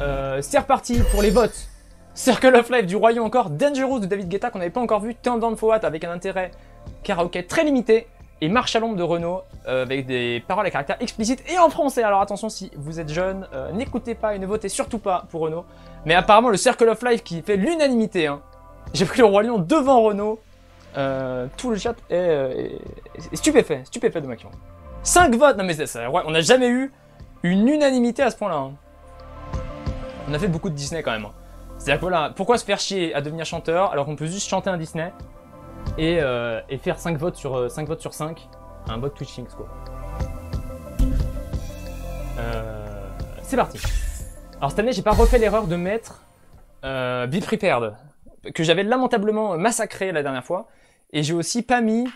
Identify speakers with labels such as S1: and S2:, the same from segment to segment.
S1: Euh, c'est reparti pour les votes. Circle of Life du Royaume encore, Dangerous de David Guetta qu'on n'avait pas encore vu, Turn Down avec un intérêt karaoké très limité, et Marche à l'ombre de Renault euh, avec des paroles à caractère explicite et en français. Alors attention si vous êtes jeune, euh, n'écoutez pas et ne votez surtout pas pour Renault. Mais apparemment le Circle of Life qui fait l'unanimité, hein. j'ai pris le Roi Lion devant Renault. Euh, tout le chat est, stupéfait, stupéfait de ma 5 votes, non mais c'est ça, on n'a jamais eu une unanimité à ce point-là. Hein. On a fait beaucoup de Disney quand même. Hein. C'est-à-dire voilà, pourquoi se faire chier à devenir chanteur alors qu'on peut juste chanter un Disney et, euh, faire 5 votes sur 5 euh, votes sur 5, un vote Twitching quoi. Euh, c'est parti. Alors cette année, j'ai pas refait l'erreur de mettre euh, Be Prepared, que j'avais lamentablement massacré la dernière fois, et j'ai aussi pas mis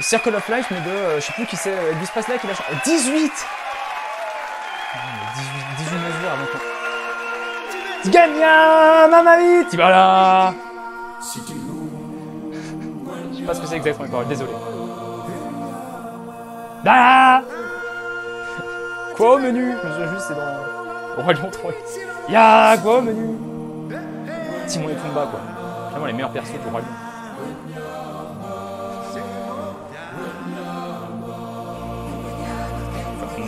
S1: Circle of Life, mais de, je sais plus qui c'est, Elvis Presley qui l'a chanté. 18 18, 18 Gagna, mamma vite Voilà Je sais pas ce que c'est exactement les paroles, désolé. Ah Quoi au menu? Je juste, c'est dans Roi Lion 3. Y'a quoi au menu? Timon et Pumba, quoi. Vraiment les meilleurs persos pour Roi Lion.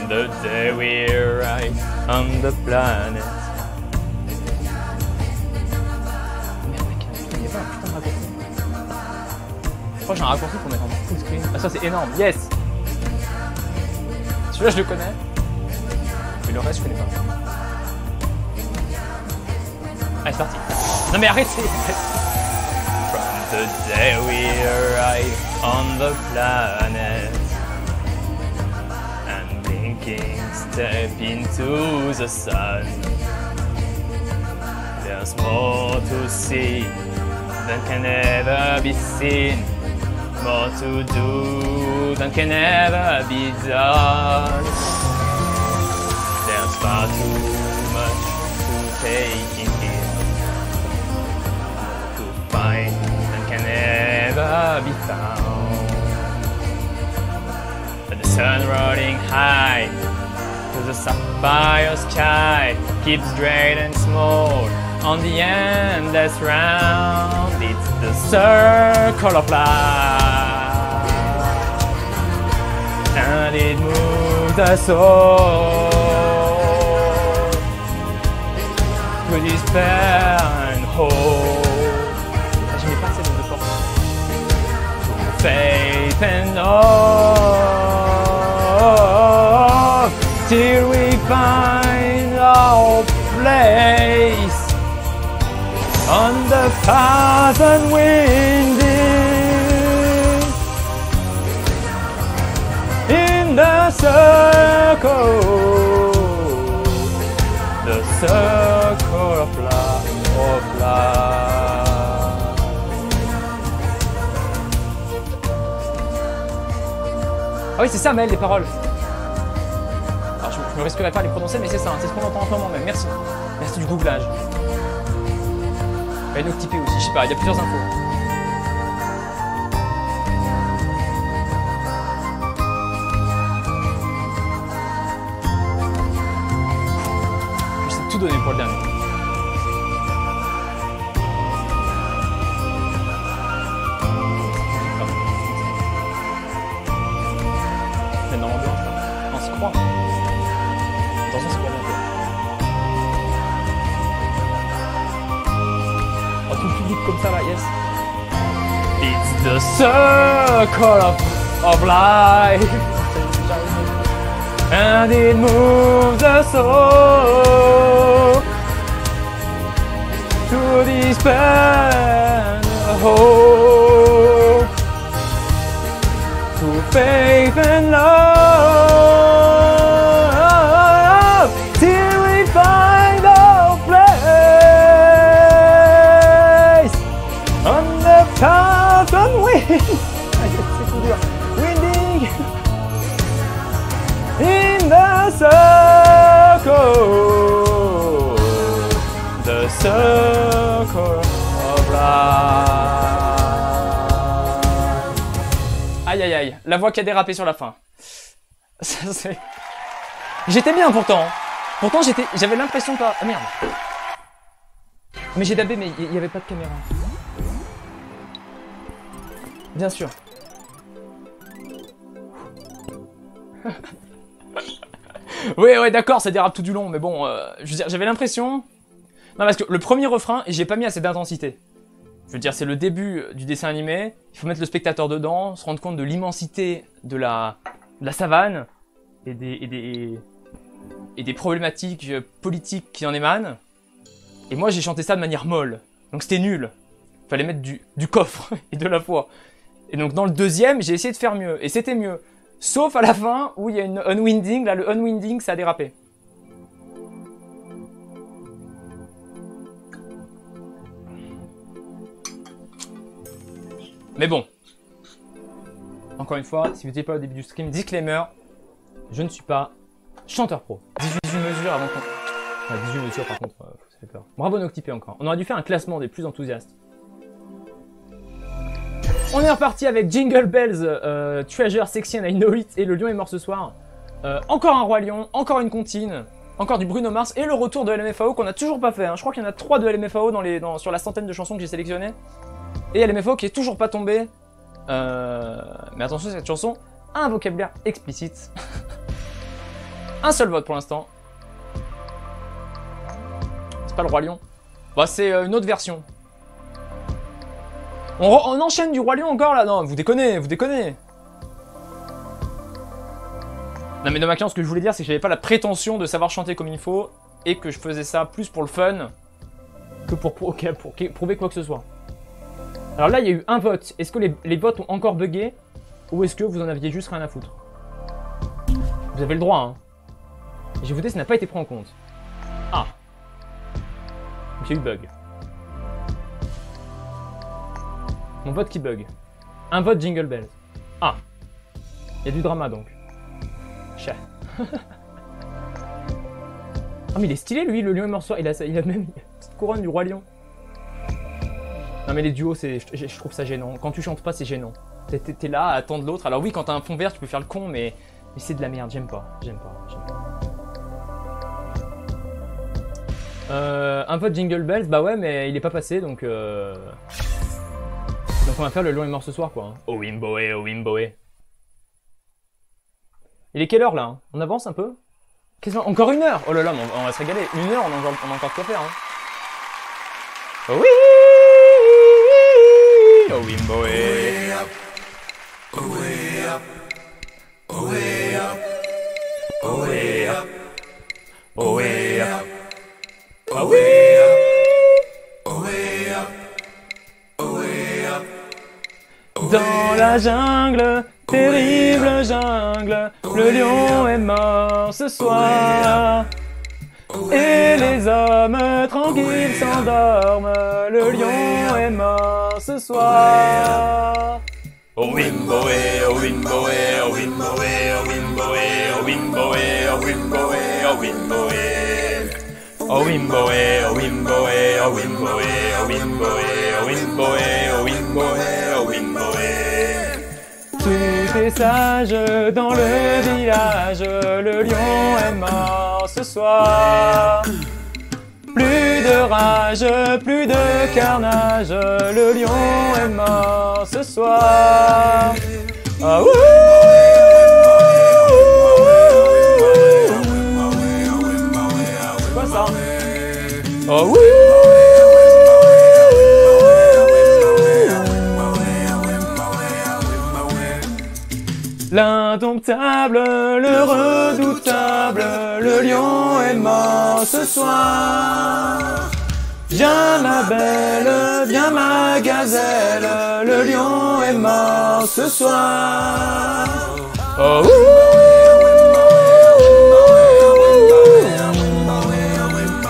S1: The day on the planet Crois que j'ai un raccourci pour mettre en full screen. Ah ça c'est énorme, yes Celui-là je le connais. Mais le reste je connais pas. Allez c'est parti. Non mais arrêtez From the day we arrived on the planet And blinking step into the sun There's more to see than can ever be seen more to do than can ever be done. There's far too much to take in here, to find than can ever be found. But the sun rolling high to the sapphire sky keeps great and small on the endless round. It's the circle of life. And it moves us all to despair and hope. Faith and hope till we find our place on the path unwinding circle, the circle. Ah oui, c'est ça, Mel, les paroles. Alors, je, je me risquerai pas à les prononcer, mais c'est ça, hein, c'est ce qu'on entend en ce moment même. Merci. Merci du googlage. A une aussi, je sais pas, il y a plusieurs infos. C'est. On se croit. Oh, tout le comme ça là, yes. It's the circle of, life. And it moves to despair and hope, to faith and love, la voix qui a dérapé sur la fin. J'étais bien pourtant. Pourtant, j'étais, j'avais l'impression pas. Ah merde. Mais j'ai dabé, mais il y, y avait pas de caméra. Bien sûr. ouais, ouais, d'accord, ça dérape tout du long, mais bon, euh, j'avais l'impression. Non, parce que le premier refrain, j'ai pas mis assez d'intensité. Je veux dire, c'est le début du dessin animé. Il faut mettre le spectateur dedans, se rendre compte de l'immensité de la, la savane et des, et des, et des problématiques politiques qui en émanent. Et moi, j'ai chanté ça de manière molle. Donc c'était nul. Fallait mettre du, du coffre et de la foi. Et donc dans le deuxième, j'ai essayé de faire mieux. Et c'était mieux. Sauf à la fin où il y a une unwinding. Là, le unwinding, ça a dérapé. Mais bon. Encore une fois, si vous n'étiez pas au début du stream, disclaimer, je ne suis pas chanteur pro. 18 mesures avant qu'on... Enfin, 18 mesures par contre, euh, ça fait peur. Bravo Noctipé encore. On aurait dû faire un classement des plus enthousiastes. On est reparti avec Jingle Bells, euh, Treasure, Sexy and I Know It et Le Lion est mort ce soir. Euh, encore un Roi Lion, encore une comptine, encore du Bruno Mars et le retour de LMFAO qu'on a toujours pas fait. Hein. Je crois qu'il y en a 3 de LMFAO dans les, sur la centaine de chansons que j'ai sélectionnées. Et LMFAO qui est toujours pas tombé. Euh, mais attention, cette chanson a un vocabulaire explicite. un seul vote pour l'instant. C'est pas le Roi Lion. Bah, c'est euh, une autre version. On, enchaîne du Roi Lion encore là Non, vous déconnez, vous déconnez. Non mais ma ce que je voulais dire, c'est que j'avais pas la prétention de savoir chanter comme il faut et que je faisais ça plus pour le fun que pour prouver quoi que ce soit. Alors là, il y a eu un vote. Est-ce que les, votes ont encore bugué ou est-ce que vous en aviez juste rien à foutre? Vous avez le droit, hein. J'ai voté, ça n'a pas été pris en compte. Ah. J'ai eu bug. Mon vote qui bug. Un vote Jingle Bells. Ah. Il y a du drama donc. Chat. Ah mais il est stylé lui, le lion est morceau. Il a, il a même une petite couronne du roi lion. Non mais les duos, c'est, je, je, trouve ça gênant. Quand tu chantes pas, c'est gênant. T'es là à attendre l'autre. Alors oui, quand t'as un fond vert, tu peux faire le con, mais, mais c'est de la merde. J'aime pas. J'aime pas. J'aime pas. Euh, un vote Jingle Bells, bah ouais, mais il est pas passé, donc... Euh... Donc on va faire le long est mort ce soir, quoi. Hein. Oh Wimboé, oh Wimboé. Il est quelle heure, là On avance un peu? Encore une heure? Oh là là, on, va se régaler. Une heure, on a, on a encore quoi faire, hein. Oh oui Up. Dans la jungle, terrible jungle, le lion est mort ce soir. Et les hommes tranquilles s'endorment, le lion est mort ce soir. Oh Wimboé, oh Wimboé, oh Wimboé, oh Wimboé, oh Wimboé, oh Wimboé, oh Wimboé. Oh Wimboé, oh Wimboé, oh Wimboé, oh Wimboé, oh Wimboé, oh Wimboé, oh Wimboé. Dans le village, le lion est mort ce soir. Plus de rage, plus de carnage, le lion est mort ce soir. Ah, Quoi ça? Oh oui L'indomptable, le redoutable, le lion est mort ce soir. Viens ma belle, viens ma gazelle, le lion est mort ce soir. Oh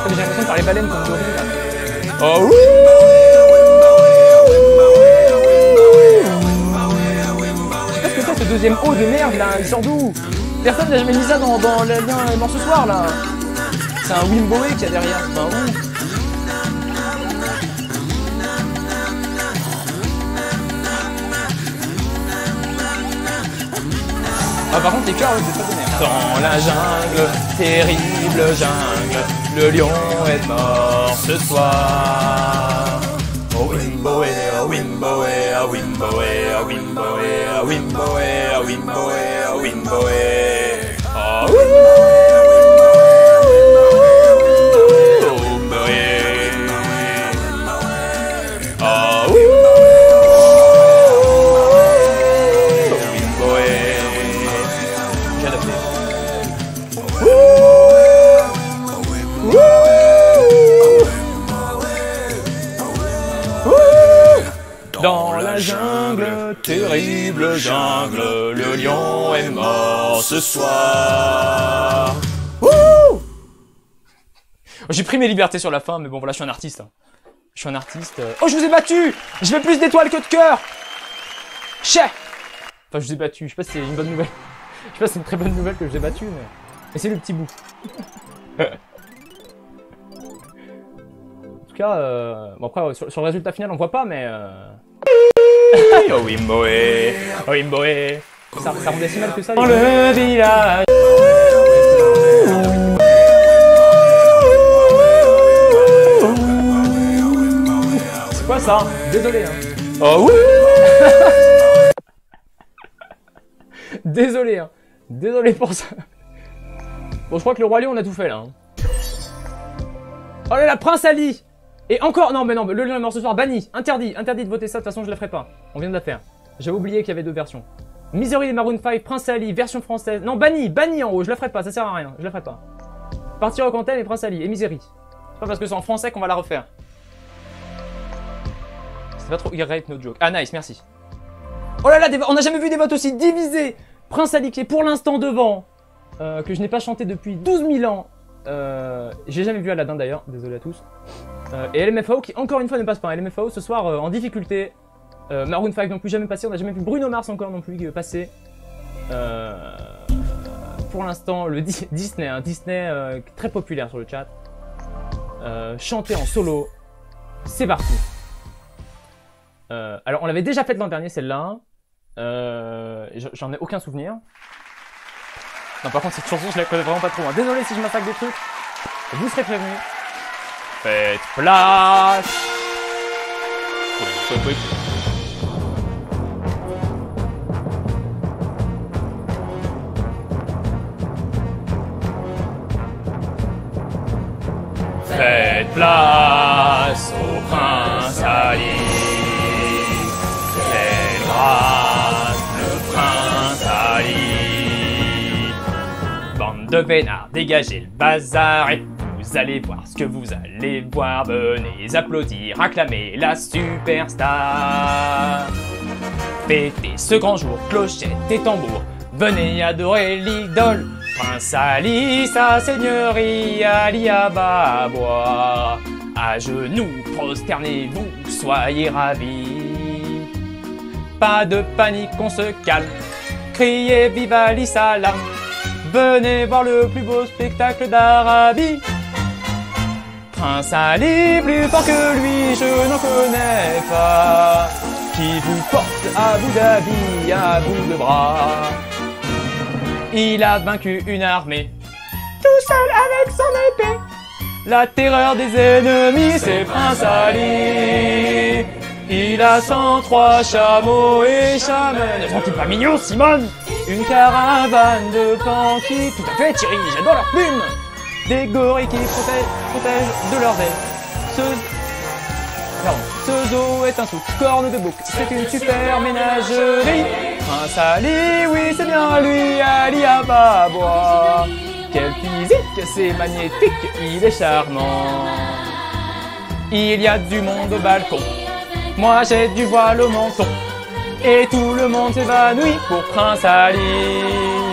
S1: J'ai l'impression de parler baleine comme gorille là. Oh deuxième haut de merde là, il sort d'où Personne n'a jamais mis ça dans, dans lien dans ce soir là. C'est un Wimboé qu'il y a derrière, c'est. Ah, par contre, les cœurs, je pas donner. Dans la jungle, terrible jungle, le lion est mort ce soir. Oh Wimboe, oh Wimboe, oh Wimboe, oh Wimboe, oh Wimboe, oh Wimboe, oh Wimboe. Oh Wimboe. Terrible jungle, le lion est mort ce soir. J'ai pris mes libertés sur la fin, mais bon voilà, je suis un artiste. hein. Je suis un artiste. euh. Oh, je vous ai battu Je fais plus d'étoiles que de cœur Chais Enfin, je vous ai battu. Je sais pas si c'est une bonne nouvelle. Je sais pas si c'est une très bonne nouvelle que je vous ai battu, mais... Mais c'est le petit bout. en tout cas, euh... bon après, sur, sur le résultat final, on voit pas, mais... Euh... oh Wimboe, oh Wimboe. Ça, ça rendait si mal que ça. Dans le village. C'est quoi ça? Désolé. Hein. Oh oui Désolé. Hein. Désolé pour ça. Bon, je crois que le roi lion, on a tout fait là. hein. Oh là là, Prince Ali Et encore, non mais non, le lion est mort ce soir, banni, interdit, interdit de voter ça, de toute façon je la ferai pas. On vient de la faire. J'avais oublié qu'il y avait deux versions. Misery des Maroon 5, Prince Ali, version française. Non, banni, banni en haut, je la ferai pas, ça sert à rien, je la ferai pas. Partir au Cantel et Prince Ali, et Misery. C'est pas parce que c'est en français qu'on va la refaire. C'est pas trop irrate no joke. Ah nice, merci. Oh là là, des on n'a jamais vu des votes aussi divisés Prince Ali qui est pour l'instant devant, euh, que je n'ai pas chanté depuis 12 000 ans. Euh, J'ai jamais vu Aladdin d'ailleurs, désolé à tous. Euh, et LMFAO qui encore une fois ne passe pas. LMFAO ce soir euh, en difficulté. Euh, Maroon 5 non plus jamais passé. On n'a jamais vu Bruno Mars encore non plus. Euh, pour l'instant, le Di- Disney, un Disney très populaire sur le chat. Chanter en solo. C'est parti. Alors on l'avait déjà fait l'an dernier celle-là. J'en ai aucun souvenir. Non, par contre, cette chanson, je la connais vraiment pas trop. hein. Désolé si je m'attaque des trucs. Vous serez prévenus. Faites place. Faites place au prince Ali. Quelle grâce, le prince Ali. Bande de vénards, dégagez le bazar et allez voir ce que vous allez voir. Venez applaudir, acclamer la superstar. Fêtez ce grand jour, clochette et tambour. Venez adorer l'idole. Prince Ali, sa seigneurie, Ali Ababois. À genoux, prosternez-vous, soyez ravis. Pas de panique, on se calme. Criez vive Ali Salam. Venez voir le plus beau spectacle d'Arabie. Prince Ali, plus fort que lui, je n'en connais pas. Qui vous porte à Abu Dhabi, à bout de bras. Il a vaincu une armée, tout seul avec son épée. La terreur des ennemis, c'est Prince Ali. Il a 103 chameaux et. Ne sont-ils pas mignons, Simone? Une caravane de panquis. Tout à fait, Thierry, j'adore leurs plumes. Des gorilles qui protègent, protègent de leurs ailes. Ce... Pardon. Ce zoo est un sous corne de bouc. C'est une super ménagerie. Prince Ali, oui, c'est bien lui, Ali Ababois. Quel physique, c'est magnétique, il est charmant. Il y a du monde au balcon. Moi j'ai du voile au menton. Et tout le monde s'évanouit pour Prince Ali.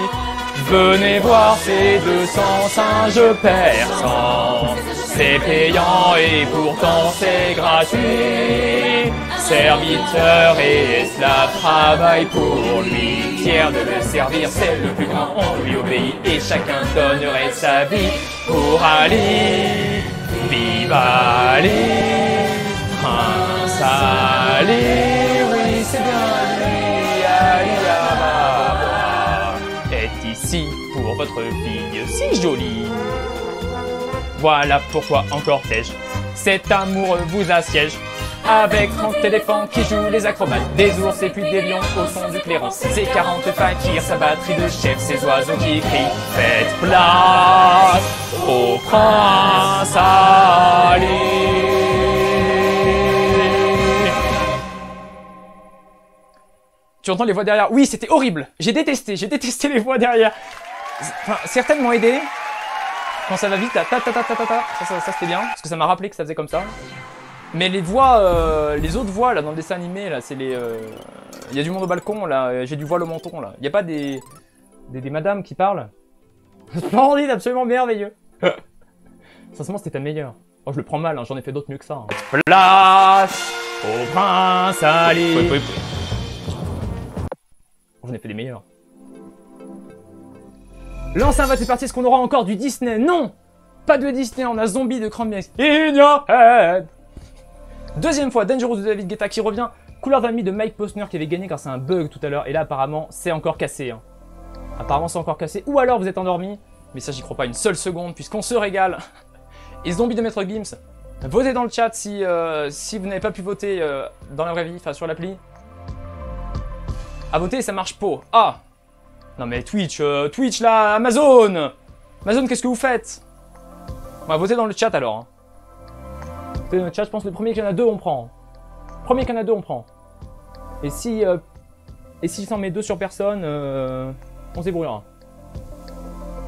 S1: Venez voir ces 200 singes persans. C'est payant et pourtant c'est gratuit. Serviteurs et esclaves travaillent pour lui. Fier de le servir, c'est le plus grand, on lui obéit et chacun donnerait sa vie pour Ali. Vive Ali, Prince Ali, oui c'est bien votre fille si jolie. Voilà pourquoi encore cortège, cet amoureux vous assiège. Avec 30 éléphants qui jouent les acrobates, des ours et puis des lions au son du clairon. Ses 40 fakirs, sa batterie de chefs, ces oiseaux qui crient Faites place au prince. Tu entends les voix derrière? Oui, c'était horrible. J'ai détesté, j'ai détesté les voix derrière. Enfin, certaines m'ont aidé. Quand ça va vite, ta ta ta ta ta ta, ça, ça, ça c'était bien, parce que ça m'a rappelé que ça faisait comme ça. Mais les voix, euh, les autres voix là dans le dessin animé là, c'est les. Euh, il y a du monde au balcon là, j'ai du voile au menton là. Il y a pas des, des, des madames qui parlent? Splendide, absolument merveilleux. Sincèrement, c'était ta meilleure. Oh, je le prends mal, hein, j'en ai fait d'autres mieux que ça. Hein. Place au prince Ali. J'en ai fait des meilleurs. Lance un vote, c'est parti. Est-ce qu'on aura encore du Disney? Non Pas de Disney, on a Zombie de Cranberries. In your head Deuxième fois, Dangerous de David Guetta qui revient. Couleur d'amis de Mike Posner qui avait gagné grâce à un bug tout à l'heure. Et là, apparemment, c'est encore cassé. Hein. Apparemment, c'est encore cassé. Ou alors, vous êtes endormi. Mais ça, j'y crois pas une seule seconde, puisqu'on se régale. Et Zombie de Maître Gims. Votez dans le chat si, euh, si vous n'avez pas pu voter euh, dans la vraie vie, enfin sur l'appli. À voter, ça marche pas. Ah Non mais Twitch, euh, Twitch là, Amazon Amazon, qu'est-ce que vous faites? On va voter dans le chat alors. Hein chat, je pense que le premier qu'il y en a deux, on prend. Premier qu'il y en a deux, on prend. Et si, euh, et si s'en met deux sur personne, euh, on se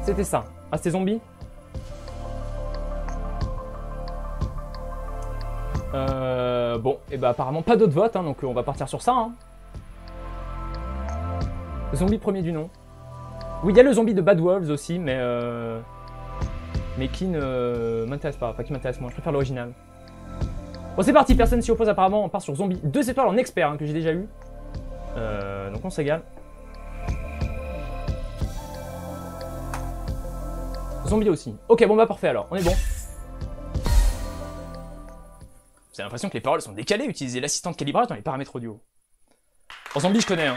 S1: C'était ça. Ah, c'était zombie? Euh, Bon, et bah apparemment pas d'autres votes, hein, donc on va partir sur ça. Hein. Zombie premier du nom. Oui, il y a le zombie de Bad Wolves aussi, mais euh, mais qui ne m'intéresse pas, enfin qui m'intéresse moins. Je préfère l'original. Bon, c'est parti, personne s'y oppose apparemment. On part sur zombie. Deux étoiles en expert hein, que j'ai déjà eu. Euh, donc on s'égale. Zombie aussi. Ok, bon bah parfait alors, on est bon. J'ai l'impression que les paroles sont décalées, utiliser l'assistante calibrage dans les paramètres audio. En zombie, je connais, hein.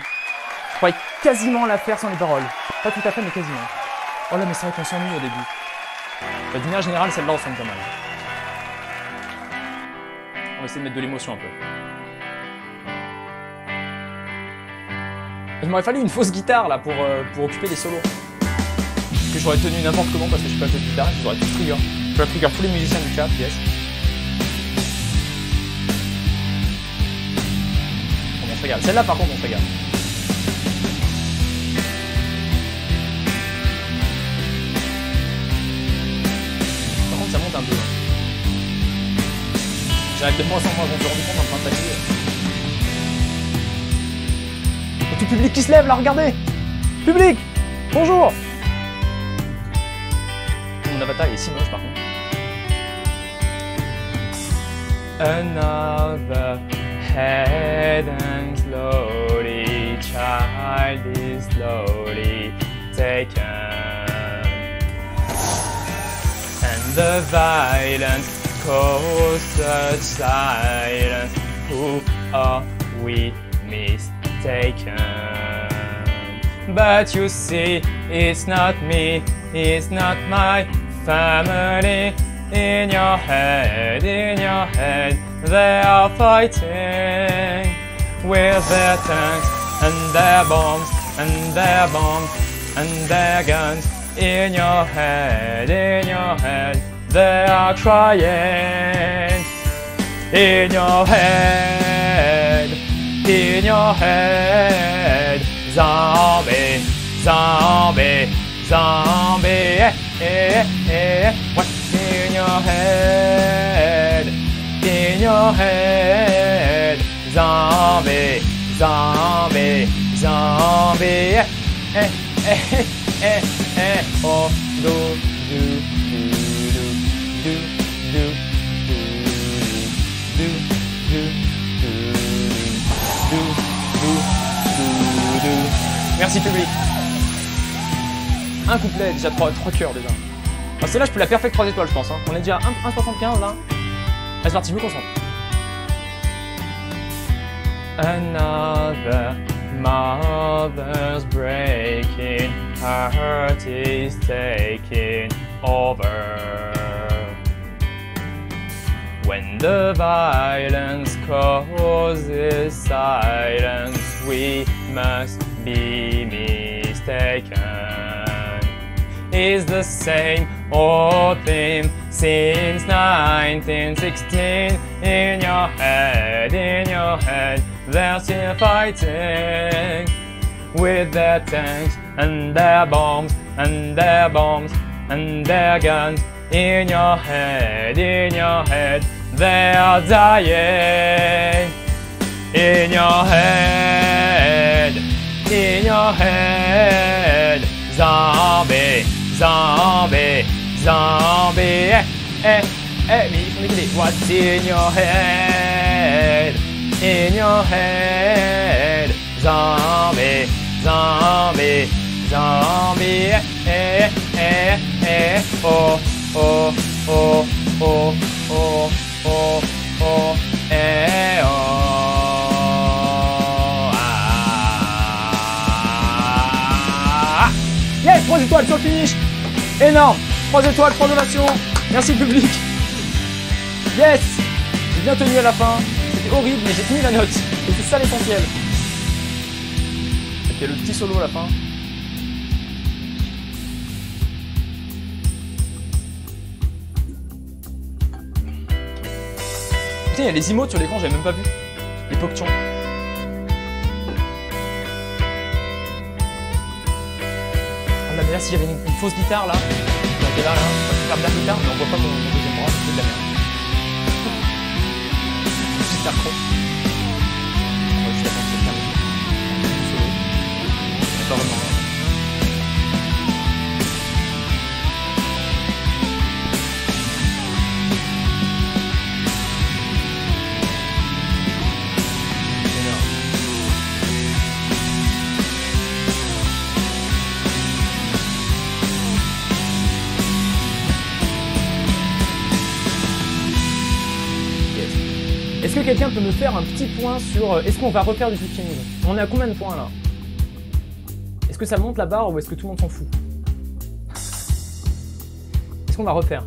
S1: Pourrais quasiment la faire sans les paroles. Pas tout à fait, mais quasiment. Oh là, mais c'est vrai qu'on s'ennuie au début. De manière générale, celle-là, s'ennuie pas mal. On va essayer de mettre de l'émotion un peu. Il m'aurait fallu une fausse guitare là pour, euh, pour occuper les solos. Que j'aurais tenu n'importe comment parce que je suis pas de guitare, j'aurais tout trigger. Je trigger tous les musiciens du chat, yes. on se régale. Celle-là par contre on se régale. Un peu. J'arrive de moins en moins, on se rendu compte en train de fatiguer. Tout public qui se lève là, regardez Public Bonjour Mon avatar est si moche par contre. Another head and slowly, child is slowly taken. The violence cause such silence? Who are we mistaken? But you see, it's not me, it's not my family. In your head, in your head, they are fighting with their tanks and their bombs and their bombs and their guns. In your head, in your head, they are crying in your head, in your head, zombie, zombie, zombie, eh, eh, eh, what? In your head, in your head, zombie, zombie, zombie, eh, eh, eh, eh, eh, oh, do. Merci public. Un couplet, déjà 3, 3 cœurs déjà. Ah, c'est là je peux la perfecte 3 étoiles je pense. Hein. On est déjà à 1,75 là. C'est parti, je me concentre. Another Mother's breaking, her heart is taking over. When the violence causes silence, we must be mistaken. Is the same old theme since 1916 in your head, in your head. They're still fighting with their tanks and their bombs and their bombs and their guns in your head, in your head. They are dying in your head, in your head. Zombie, zombie, zombie. Eh, eh, eh, il faut m'aider. What's in your head? In. Eh, eh, eh. Oh, oh, oh, oh, oh, oh, oh, eh, oh. Ah. Yes, 3 étoiles sur le finish. Énorme. 3 étoiles, 3 donations. Merci public. Yes. J'ai bien tenu à la fin. Horrible, mais j'ai tenu la note. Et c'est ça l'essentiel. Ok, le petit solo à la fin. Putain, il y a les emotes sur l'écran, j'avais même pas vu. Les pokchons. Ah là, mais là, si j'avais une, une fausse guitare là, là, là, faire de la guitare, mais on voit pas mon, deuxième bras, c'est la merde. Juste accro. On va juste attendre que ça se calme. Solo. C'est quelqu'un peut me faire un petit point sur euh, est-ce qu'on va refaire du pitching On est à combien de points là Est-ce que ça monte la barre ou est-ce que tout le monde s'en fout Est-ce qu'on va refaire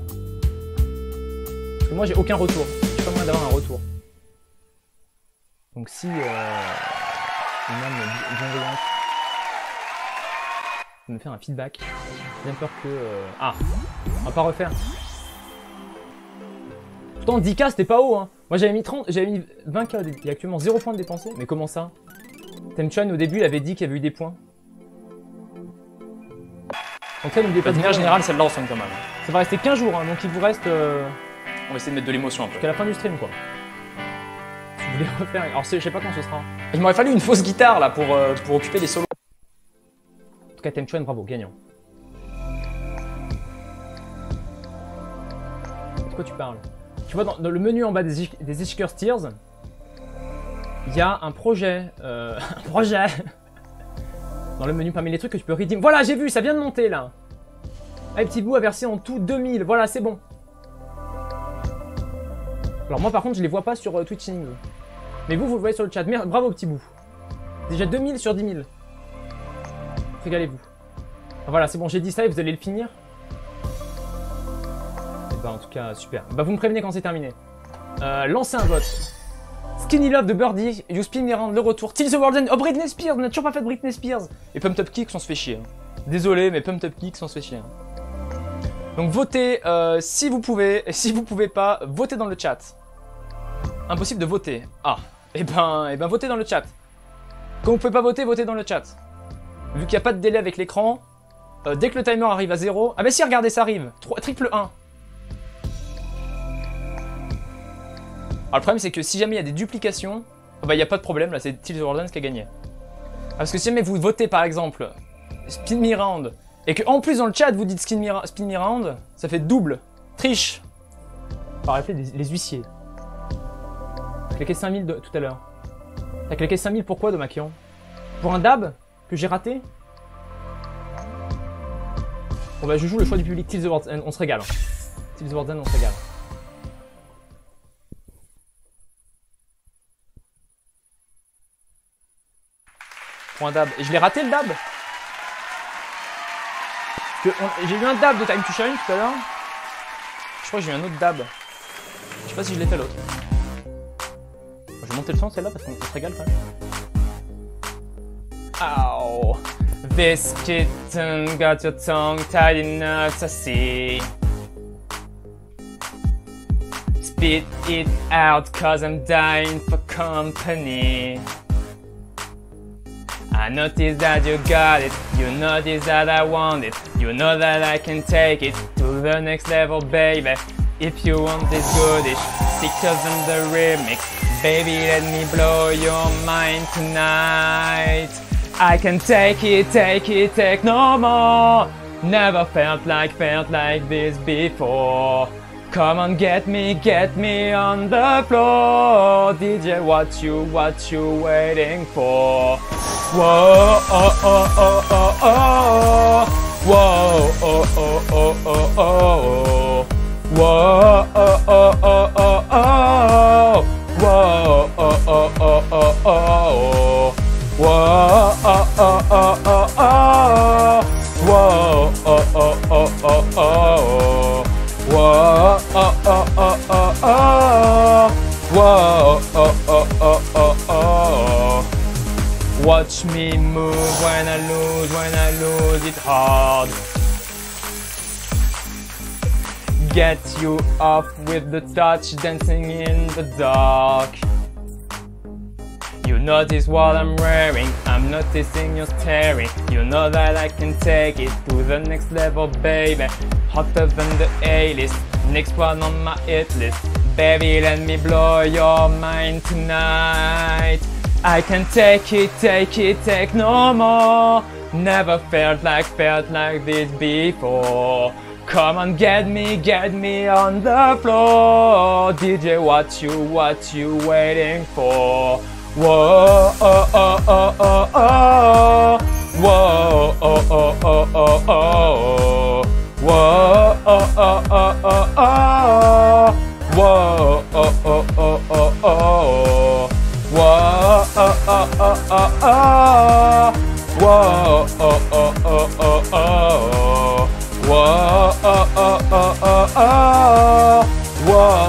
S1: Parce que moi j'ai aucun retour. J'ai pas moyen d'avoir un retour. Donc si euh, une âme bi- bienveillante me faire un feedback, j'ai bien peur que... euh, Ah On va pas refaire. Pourtant 10k c'était pas haut hein. Moi j'avais mis 30, j'avais mis 20k au début. Il y a actuellement 0 points de dépensés. Mais comment ça? Temchan au début il avait dit qu'il avait eu des points. Donc ça n'oubliez pas
S2: De manière générale, celle-là, on sonne pas mal.
S1: Ça va rester 15 jours hein, donc il vous reste euh,
S2: On va essayer de mettre de l'émotion un peu.
S1: jusqu'à la fin du stream quoi. Si vous voulez refaire. Alors je sais pas quand ce sera.
S2: Il m'aurait fallu une fausse guitare là pour, euh, pour occuper les solos.
S1: En tout cas Temchuan bravo, gagnant. De quoi tu parles? Tu vois dans, le menu en bas des, des Tears, il y a un projet. euh, un projet Dans le menu parmi les trucs que tu peux redeem. Voilà, j'ai vu, ça vient de monter là. Allez, petit bout a versé en tout 2000. Voilà, c'est bon. Alors moi par contre, je les vois pas sur euh. Mais vous, vous le voyez sur le chat. Bravo petit bout. Déjà 2000 sur 10 000. Régalez-vous. Voilà, c'est bon, j'ai dit ça et vous allez le finir. Bah en tout cas, super. Bah vous me prévenez quand c'est terminé. Euh, lancez un vote. Skinny Love de Birdie, You Spin Me Around, le retour. Till the World End. Oh Britney Spears, on a toujours pas fait de Britney Spears.
S2: Et Pump Up Kicks, on se fait chier. hein.
S1: Désolé, mais Pump Up Kicks, on se fait chier. hein. Donc votez euh, si vous pouvez, et si vous pouvez pas, votez dans le chat. Impossible de voter. Ah, et ben, et ben votez dans le chat. Quand vous pouvez pas voter, votez dans le chat. Vu qu'il n'y a pas de délai avec l'écran, euh, dès que le timer arrive à 0... Ah bah si, regardez, ça arrive. Triple 1. Alors le problème c'est que si jamais il y a des duplications, ah bah il n'y a pas de problème, là c'est Till the qui a gagné. Ah, parce que si jamais vous votez par exemple Spin Me Round, et que en plus dans le chat vous dites Spin Me, spin me Round, ça fait double. Triche. Par effet des les huissiers. T'as claqué 5000 de- tout à l'heure. T'as claqué 5000 pourquoi de Maquion Pour un dab que j'ai raté? Bon bah je joue le choix du public Till the World's End, on se régale. Till the World's End, on se régale. Un dab. Et je l'ai raté le dab. J'ai eu un dab de Time to Shine tout à l'heure. Je crois que j'ai eu un autre dab. Je sais pas si je l'ai fait l'autre. Je vais monter le son celle-là parce qu'on se régale quand même. Ow. This kitten got your tongue tied in knots, I see. Spit it out cause I'm dying for company. I notice that you got it, you notice that I want it, you know that I can take it to the next level, baby. If you want this goodish, sicker than the remix, baby, let me blow your mind tonight. I can take it, take it, take no more. Never felt like, felt like this before. Come on, get me, get me on the floor. DJ, what you, what you waiting for? Whoa, oh, oh, oh, oh, oh. Whoa, oh, oh, oh, oh, oh. Whoa, oh, oh, oh, oh, oh. Whoa, It hard. Get you off with the touch dancing in the dark. You notice what I'm wearing, I'm noticing you're staring. You know that I can take it to the next level, baby. Hotter than the A-list, next one on my hit list. Baby, let me blow your mind tonight. I can take it, take it, take no more. Never felt like, felt like this before. Come on, get me, get me on the floor. DJ, what you, what you waiting for? Whoa, oh, oh, oh, oh, oh. Whoa, oh, oh, oh, oh, oh. Whoa, oh, oh, oh, oh, oh. Whoa, oh, oh, oh, oh, oh. Whoa, oh, oh, oh, oh, oh. Whoa. Whoa. Whoa.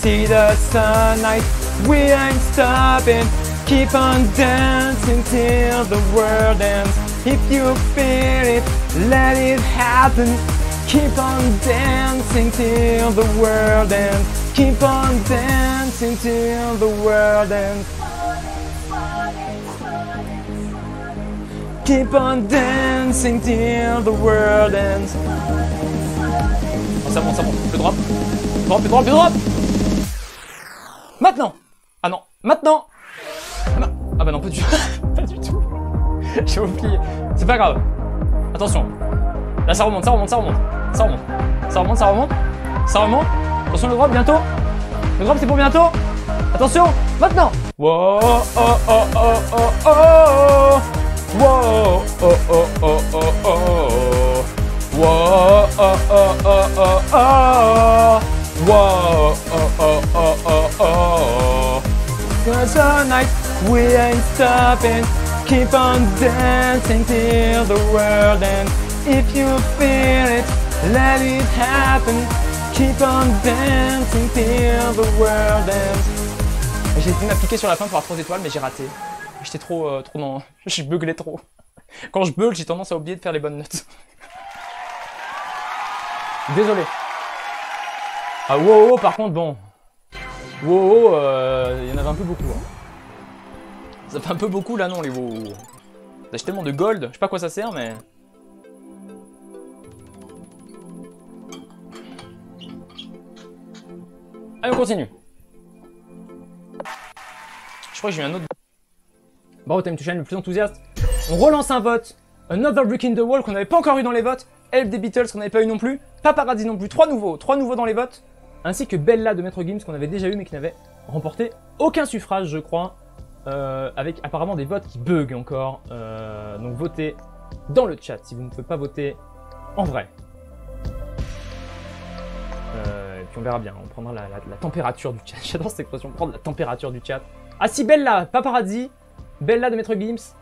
S1: See the sunlight, we ain't stopping. Keep on dancing till the world ends. If you feel it, let it happen. Keep on dancing till the world ends. Keep on dancing till the world ends. Keep on dancing till the world ends. Oh, ça monte, ça monte. Plus drop. Plus drop, plus drop, plus drop. Maintenant. Ah non. Maintenant. Ah, non. Ah bah non, pas du, pas du tout. J'ai oublié. C'est pas grave. Attention. Là, ça remonte, ça remonte, ça remonte. Ça remonte. Ça remonte, ça remonte. Ça remonte. Attention, le drop, bientôt. Le drop, c'est pour bientôt. Attention, maintenant. Wow, oh, oh, oh, oh, oh. Wow, oh, oh, oh, oh, oh. Wow, oh, oh, oh, oh, oh. Wow, oh, oh, oh, oh, oh. Cause tonight we ain't stopping. Keep on dancing till the world ends. If you feel it, let it happen. Keep on dancing till the world ends. J'ai essayé m'appliquer sur la fin pour avoir 3 étoiles, mais j'ai raté. J'étais trop, euh, trop dans... Je beuglais trop. Quand je bugle, j'ai tendance à oublier de faire les bonnes notes. Désolé. Ah, wow, wow, par contre, bon. Wow, euh, il y en avait un peu beaucoup. hein. Ça fait un peu beaucoup là, non, les wow. J'ai tellement de gold, je sais pas à quoi ça sert, mais. Allez, on continue. Je crois que j'ai eu un autre. Bravo, Time to Shine, le plus enthousiaste. On relance un vote. Another Brick in the Wall qu'on n'avait pas encore eu dans les votes. Elf des Beatles qu'on n'avait pas eu non plus. Paparazzi non plus. Trois nouveaux. Trois nouveaux dans les votes. Ainsi que Bella de Maître Gims qu'on avait déjà eu mais qui n'avait remporté aucun suffrage, je crois. Euh, avec apparemment des votes qui bug encore. Euh, donc votez dans le chat si vous ne pouvez pas voter en vrai. Euh, et puis on verra bien. On prendra la, température du chat. J'adore cette expression. Prendre la température du chat. Ah si, Bella, paparazzi. Bella de Maître Gims.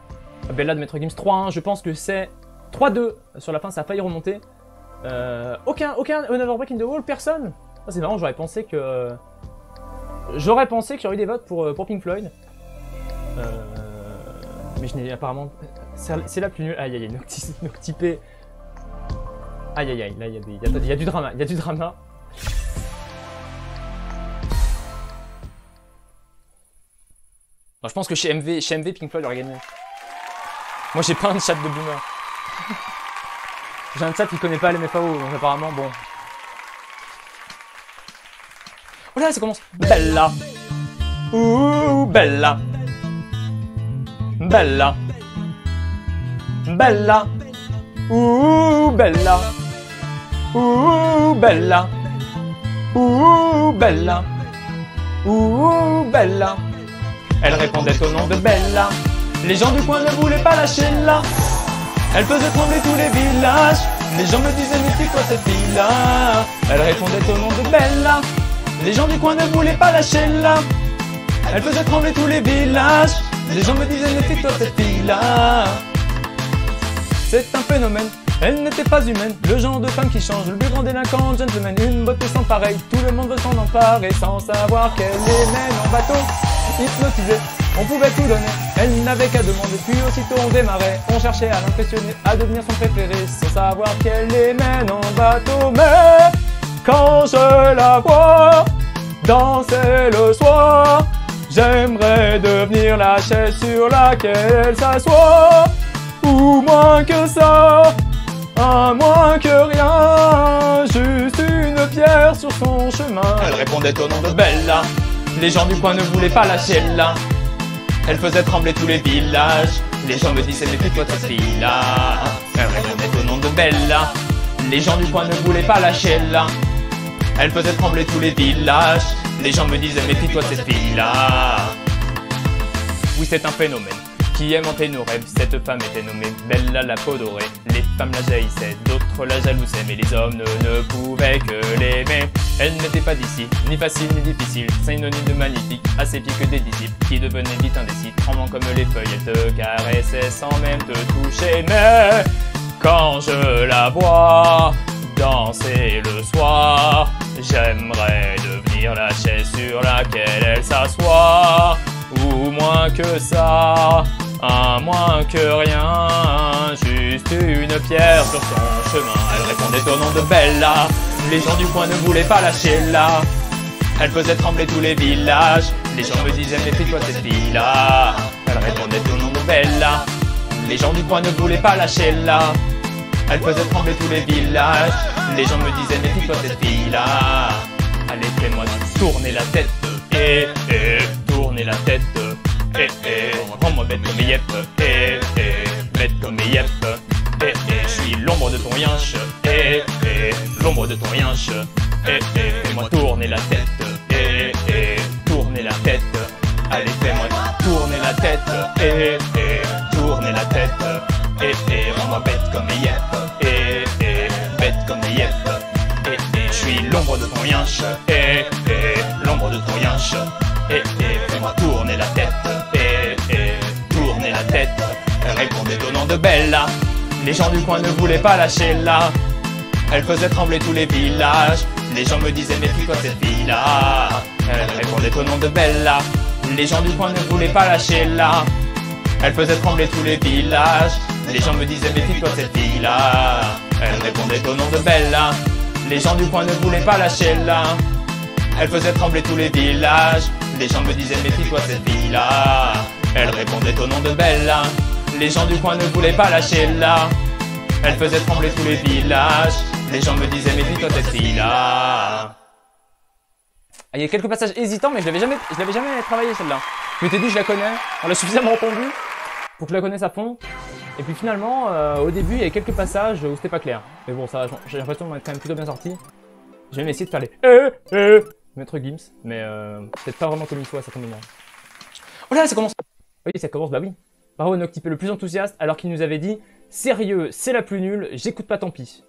S1: Bella de Maître Gims 3-1, je pense que c'est 3-2. Sur la fin, ça a failli remonter. Euh, aucun, aucun Another Break in the Wall, personne. C'est marrant, j'aurais pensé que... J'aurais pensé qu'il y aurait eu des votes pour, euh, pour Pink Floyd. Euh, mais je n'ai apparemment... C'est la plus nulle. Aïe aïe aïe, Nocti- Noctipé. Aïe aïe aïe, là il y, y y a du drama, il y a du drama.
S2: Non, je pense que chez MV, chez MV Pink Floyd aurait gagné. Moi, j'ai pas un chat de boomer.
S1: J'ai un chat qui connaît pas les MFAO, donc apparemment, bon.
S2: Oh là, ça commence. Bella. Ouh, Bella. Bella. Bella. Ouh, Bella. Ouh, Bella. Ouh, Bella. Ouh, Bella. Elle répondait au nom de Bella. Les gens du coin ne voulaient pas lâcher là. Elle faisait trembler tous les villages. Les gens me disaient mais c'est quoi cette fille-là Elle répondait au nom de Bella. Les gens du coin ne voulaient pas lâcher là. Elle faisait trembler tous les villages. Les gens me disaient mais c'est toi cette fille-là C'est un phénomène. Elle n'était pas humaine, le genre de femme qui change, le plus grand délinquant, gentleman, une beauté sans pareil, tout le monde veut s'en emparer sans savoir qu'elle les mène en bateau, hypnotisée, on pouvait tout donner, elle n'avait qu'à demander, puis aussitôt on démarrait, on cherchait à l'impressionner, à devenir son préféré, sans savoir qu'elle les mène en bateau, mais quand je la vois danser le soir, j'aimerais devenir la chaise sur laquelle elle s'assoit, ou moins que ça, à moins que rien, juste une pierre sur son chemin. Elle répondait au nom de Bella, les gens du coin ne voulaient pas lâcher là. Elle faisait trembler tous les villages. Les gens me disaient mais toi cette fille là. Elle répondait au nom de Bella. Les gens du coin ne voulaient pas lâcher là. Elle faisait trembler tous les villages. Les gens me disaient mais toi cette fille là. Oui c'est un phénomène qui aime hanter nos rêves. Cette femme était nommée Bella la peau dorée. Les femmes la jaillissaient, d'autres la jalousaient, mais les hommes ne, pouvaient que l'aimer. Elle n'était pas d'ici, ni facile ni difficile, synonyme de magnifique, à ses pieds que des disciples, qui devenaient vite indécis, tremblant comme les feuilles, elle te caressait sans même te toucher. Mais quand je la vois danser le soir, j'aimerais devenir la chaise sur laquelle elle s'assoit, ou moins que ça. Moins que rien, juste une pierre sur son chemin. Elle répondait au nom de Bella. Les gens du coin ne voulaient pas lâcher là. Elle faisait trembler tous les villages. Les gens me disaient méfie-toi cette fille-là. Elle répondait au nom de Bella. Les gens du coin ne voulaient pas lâcher là. Elle faisait trembler tous les villages. Les gens me disaient méfie-toi cette fille-là. Allez fais-moi tourner la tête. Et, et, tourner la tête. Eh eh, rends-moi bête comme Yep, eh eh, bête comme Yep, eh eh, je suis l'ombre de ton yinche, eh eh, l'ombre de ton yinche, eh eh, fais-moi tourner la tête, eh eh, tourner la tête, allez fais-moi tourner la tête, eh eh, tourner la tête, eh eh, rends-moi bête comme Yep, eh eh, bête comme Yep, eh eh, je suis l'ombre de ton yinche, eh eh, l'ombre de ton yinche. Eh eh, fais-moi tourner la tête, eh eh, tourner la tête. Répondait au nom de Bella. Les gens du coin ne voulaient pas lâcher là. Elle faisait trembler tous les villages. Les gens me disaient méfie-toi cette fille-là. Elle répondait au nom de Bella. Les gens du coin ne voulaient pas lâcher là. Elle faisait trembler tous les villages. Les gens me disaient méfie-toi cette fille-là. Elle répondait au nom de Bella. Les gens du coin ne voulaient pas lâcher là. Elle faisait trembler tous les villages. Les gens me disaient méfie-toi cette fille-là. Elle répondait au nom de Bella. Les gens du coin ne voulaient pas lâcher là. Elle faisait trembler tous les villages. Les gens me disaient méfie-toi cette fille-là.
S1: Ah, Il y a quelques passages hésitants, mais je l'avais jamais, je l'avais jamais travaillé celle-là. Je m'étais dit, je la connais, on l'a suffisamment entendu pour que je la connaisse à fond. Et puis finalement, euh, au début, il y avait quelques passages où c'était pas clair. Mais bon, ça, j'ai l'impression d'être quand même plutôt bien sorti. J'ai même essayé de faire les eh, eh, Maître Gims, mais euh, peut-être pas vraiment comme il faut à certains moments.
S2: Oh là, ça commence.
S1: Oui, ça commence, bah oui. Bravo Noctipé le plus enthousiaste, alors qu'il nous avait dit Sérieux, c'est la plus nulle, j'écoute pas tant pis.